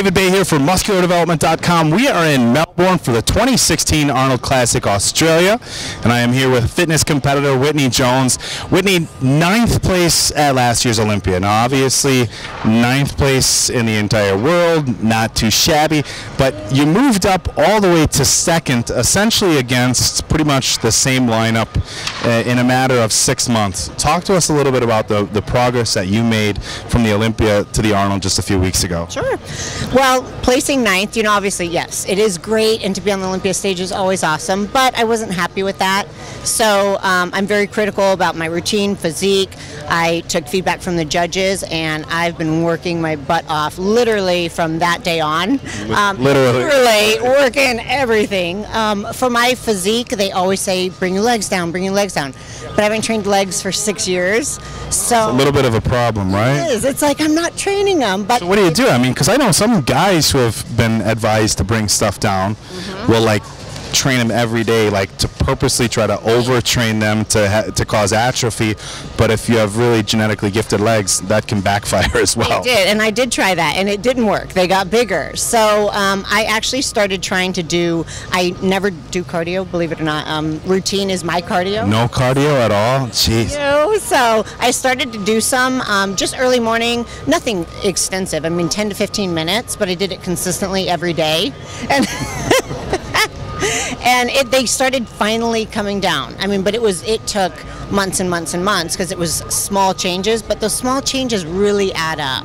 David Bay here for MuscularDevelopment.com. We are in Melbourne for the 2016 Arnold Classic Australia, and I am here with fitness competitor Whitney Jones. Whitney, ninth place at last year's Olympia. Now, obviously, ninth place in the entire world, not too shabby, but you moved up all the way to second, essentially against pretty much the same lineup uh, in a matter of six months. Talk to us a little bit about the, the progress that you made from the Olympia to the Arnold just a few weeks ago. Sure. Well, placing ninth, you know, obviously, yes, it is great, and to be on the Olympia stage is always awesome, but I wasn't happy with that. So um, I'm very critical about my routine, physique. I took feedback from the judges, and I've been working my butt off literally from that day on. Um, literally. Literally working everything. Um, for my physique, they always say, bring your legs down, bring your legs down. But I haven't trained legs for six years. So a little bit of a problem, right? It is. It's like I'm not training them. But so what do you do? I mean, because I know some guys who have been advised to bring stuff down mm-hmm. will like train them every day, like to purposely try to overtrain them to ha- to cause atrophy. But if you have really genetically gifted legs, that can backfire as well. It did, and I did try that, and it didn't work. They got bigger. So um, I actually started trying to do. I never do cardio, believe it or not. Um, routine is my cardio. No cardio at all. Jeez. You so I started to do some um, just early morning. Nothing extensive. I mean, 10 to 15 minutes, but I did it consistently every day, and. and it, they started finally coming down. I mean, but it was it took months and months and months because it was small changes, but those small changes really add up.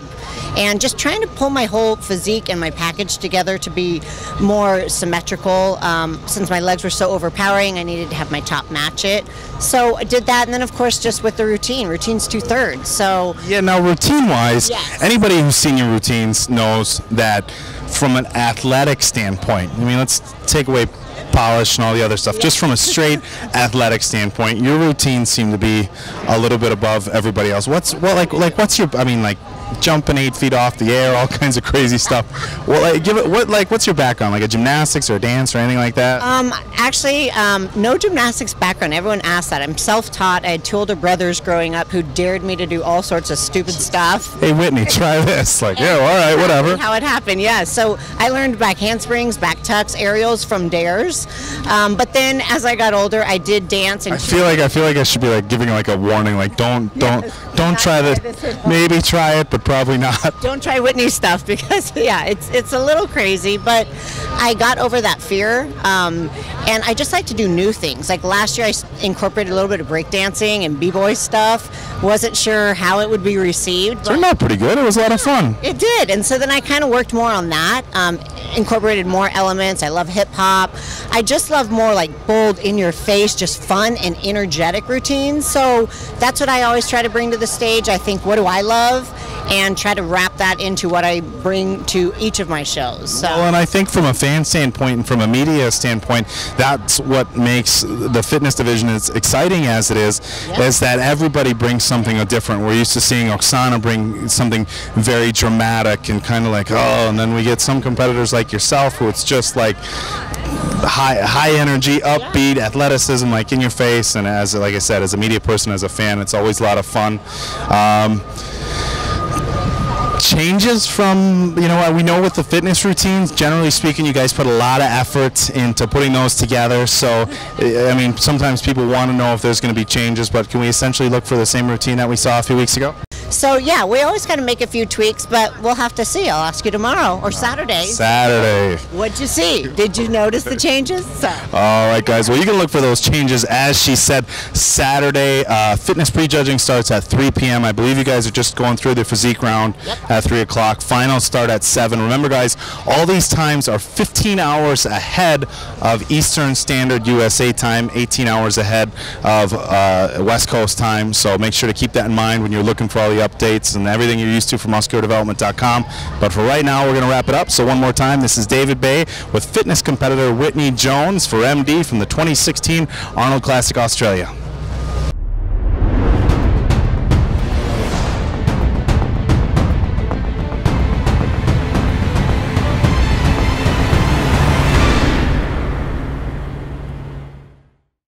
And just trying to pull my whole physique and my package together to be more symmetrical. Um, since my legs were so overpowering, I needed to have my top match it. So I did that, and then of course just with the routine. Routine's two thirds. So yeah. Now routine-wise, yes. anybody who's seen your routines knows that from an athletic standpoint. I mean, let's take away polish and all the other stuff. Just from a straight athletic standpoint, your routines seem to be a little bit above everybody else. What's what like like what's your I mean like jumping eight feet off the air, all kinds of crazy stuff. Well, like, give it what like what's your background? Like a gymnastics or a dance or anything like that? Um, actually, um, no gymnastics background. Everyone asks that. I'm self-taught. I had two older brothers growing up who dared me to do all sorts of stupid stuff. Hey Whitney, try this. Like, yeah, all right, whatever. How it happened? Yeah. So I learned back handsprings, back tucks, aerials from dares. Um, but then as I got older, I did dance. And I feel like I feel like I should be like giving like a warning, like don't don't don't try this. Maybe try it, but probably not. Don't try Whitney stuff because yeah, it's it's a little crazy, but I got over that fear, um, and I just like to do new things. Like last year, I incorporated a little bit of breakdancing and b-boy stuff. Wasn't sure how it would be received. Turned out pretty good. It was a lot of fun. It did, and so then I kind of worked more on that. Um, incorporated more elements. I love hip hop. I just love more like bold, in your face, just fun and energetic routines. So that's what I always try to bring to the stage. I think, what do I love? And try to wrap that into what I bring to each of my shows. So. Well, and I think from a fan standpoint and from a media standpoint, that's what makes the fitness division as exciting as it is, yep. is that everybody brings something different. We're used to seeing Oksana bring something very dramatic and kind of like, oh, and then we get some competitors like yourself who it's just like high high energy, upbeat, athleticism, like in your face. And as like I said, as a media person, as a fan, it's always a lot of fun. Um, changes from you know we know with the fitness routines generally speaking you guys put a lot of effort into putting those together. So i mean sometimes people want to know if there's going to be changes but can we essentially look for the same routine that we saw a few weeks ago so yeah, we always kind of make a few tweaks, but we'll have to see. I'll ask you tomorrow or Saturday. Saturday. What'd you see? Did you notice the changes? So. All right, guys. Well, you can look for those changes as she said. Saturday, uh, fitness prejudging starts at 3 p.m. I believe you guys are just going through the physique round yep. at 3 o'clock. Finals start at 7. Remember, guys, all these times are 15 hours ahead of Eastern Standard USA time, 18 hours ahead of uh, West Coast time. So make sure to keep that in mind when you're looking for all the updates and everything you're used to from musculardevelopment.com. But for right now, we're going to wrap it up. So one more time, this is David Bay with fitness competitor Whitney Jones for MD from the 2016 Arnold Classic Australia.